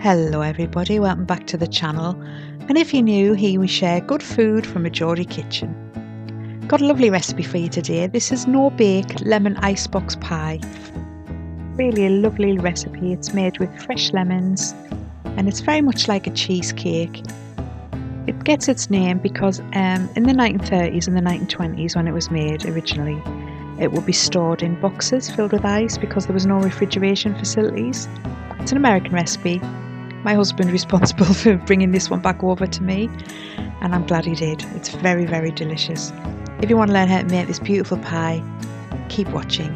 Hello, everybody, welcome back to the channel. And if you're new, here we share good food from a Geordie kitchen. Got a lovely recipe for you today. This is no bake lemon icebox pie. Really a lovely recipe. It's made with fresh lemons and it's very much like a cheesecake. It gets its name because um, in the 1930s and the 1920s, when it was made originally, it would be stored in boxes filled with ice because there was no refrigeration facilities. It's an American recipe. My husband responsible for bringing this one back over to me, and I'm glad he did. It's very, very delicious. If you want to learn how to make this beautiful pie, keep watching.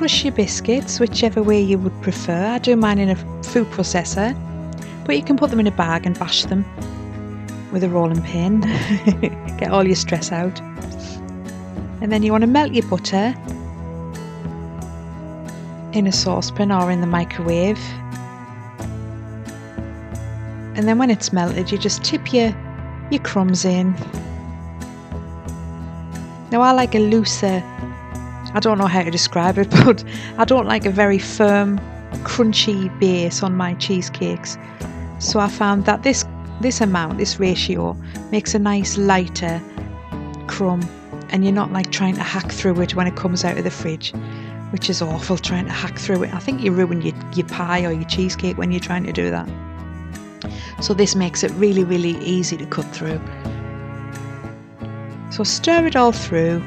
Crush your biscuits whichever way you would prefer. I do mine in a food processor, but you can put them in a bag and bash them with a rolling pin. Get all your stress out. And then you want to melt your butter in a saucepan or in the microwave. And then when it's melted, you just tip your, your crumbs in. Now I like a looser I don't know how to describe it, but I don't like a very firm, crunchy base on my cheesecakes. So I found that this this amount, this ratio, makes a nice lighter crumb, and you're not like trying to hack through it when it comes out of the fridge, which is awful trying to hack through it. I think you ruin your, your pie or your cheesecake when you're trying to do that. So this makes it really, really easy to cut through. So stir it all through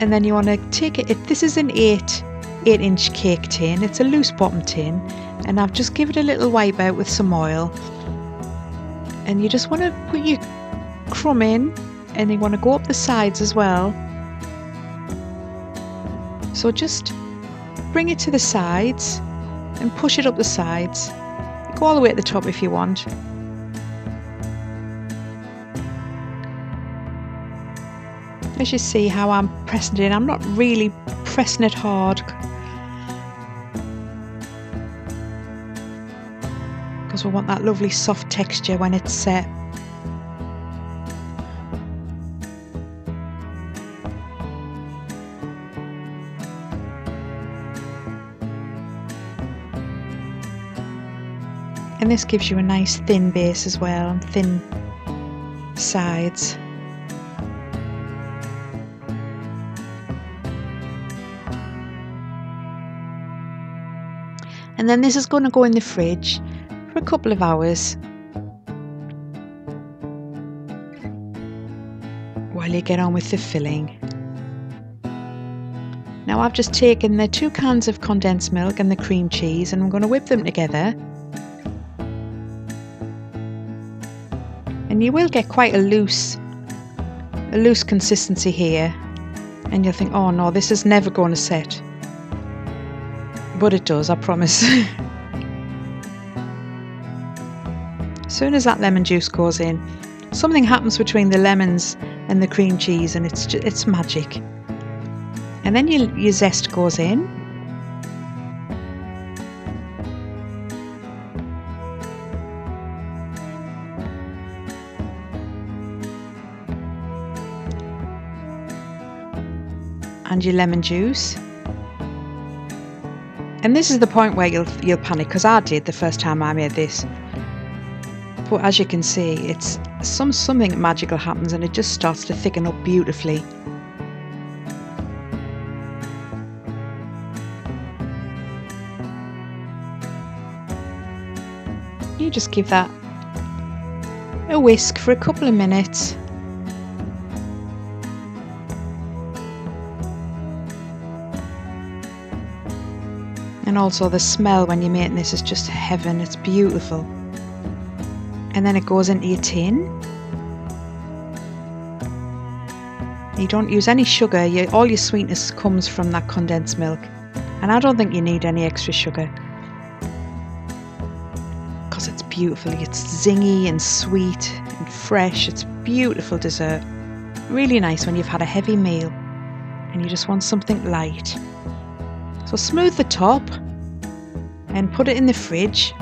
and then you want to take it, if this is an 8 8 inch cake tin it's a loose bottom tin and I've just given it a little wipe out with some oil. And you just want to put your crumb in and you want to go up the sides as well. So just bring it to the sides and push it up the sides. Go all the way at the top if you want as you see how I'm pressing it in, I'm not really pressing it hard because we want that lovely soft texture when it's set. And this gives you a nice thin base as well and thin sides. Then this is going to go in the fridge for a couple of hours while you get on with the filling. Now I've just taken the two cans of condensed milk and the cream cheese and I'm going to whip them together. And you will get quite a loose a loose consistency here and you'll think oh no this is never going to set but it does, I promise. as soon as that lemon juice goes in, something happens between the lemons and the cream cheese and it's just, it's magic. And then your, your zest goes in. And your lemon juice. And this is the point where you'll you'll panic because I did the first time I made this. But as you can see, it's some something magical happens and it just starts to thicken up beautifully. You just give that a whisk for a couple of minutes and also the smell when you're making this is just heaven. It's beautiful. And then it goes into your tin. You don't use any sugar. You, all your sweetness comes from that condensed milk. And I don't think you need any extra sugar. Because it's beautiful. It's zingy and sweet and fresh. It's beautiful dessert. Really nice when you've had a heavy meal and you just want something light. So smooth the top and put it in the fridge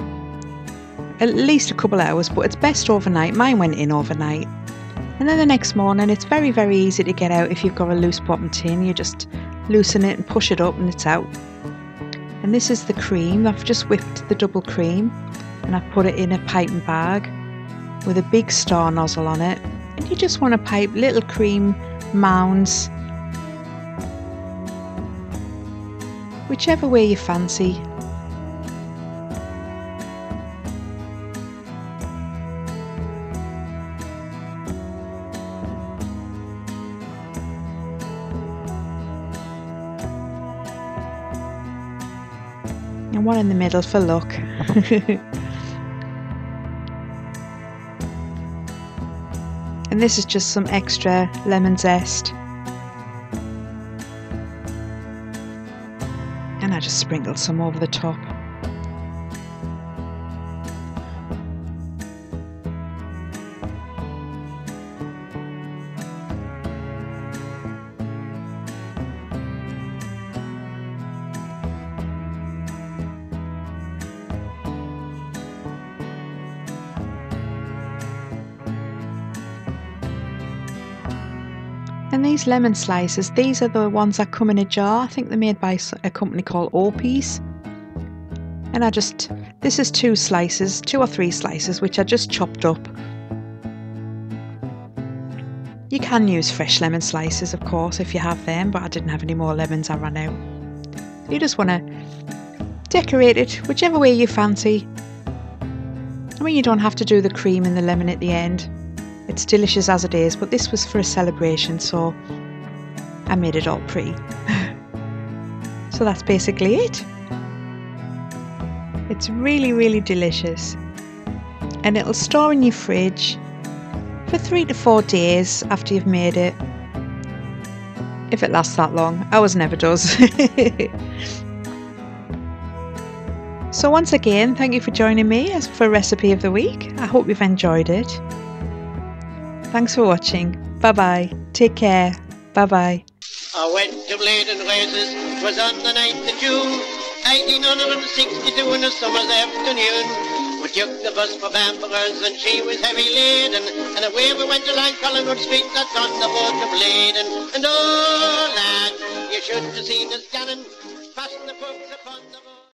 at least a couple hours, but it's best overnight. Mine went in overnight. And then the next morning, it's very, very easy to get out if you've got a loose bottom tin. You just loosen it and push it up, and it's out. And this is the cream. I've just whipped the double cream and I've put it in a piping bag with a big star nozzle on it. And you just want to pipe little cream mounds whichever way you fancy. And one in the middle for luck. and this is just some extra lemon zest. And I just sprinkled some over the top. And these lemon slices, these are the ones that come in a jar. I think they're made by a company called Opie's. And I just, this is two slices, two or three slices, which I just chopped up. You can use fresh lemon slices, of course, if you have them, but I didn't have any more lemons, I ran out. You just want to decorate it whichever way you fancy. I mean, you don't have to do the cream and the lemon at the end. It's delicious as it is, but this was for a celebration, so I made it all pretty. so that's basically it. It's really, really delicious. And it'll store in your fridge for three to four days after you've made it. If it lasts that long. Ours never does. so once again, thank you for joining me as for Recipe of the Week. I hope you've enjoyed it. Thanks for watching. Bye bye. Take care. Bye bye. I went to Races, it was on the 9th of June, 1862 in summer's afternoon. We took the bus for and she was heavy laden, and away we went along Collingwood Street, that's on the boat. And oh lad, you should have seen us cannon, the upon the boat.